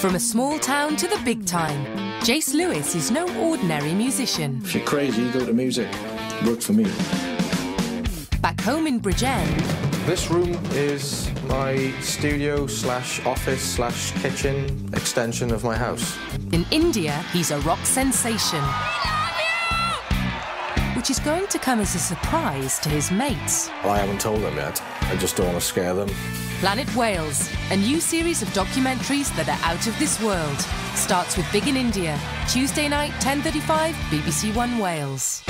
From a small town to the big time, Jayce Lewis is no ordinary musician. If you're crazy, you go to music. Work for me. Back home in Bridgend, This room is my studio slash office slash kitchen extension of my house. in India, he's a rock sensation. Which is going to come as a surprise to his mates. Well, I haven't told them yet. I just don't want to scare them. Planet Wales, a new series of documentaries that are out of this world. Starts with Big in India, Tuesday night, 10:35, BBC One Wales.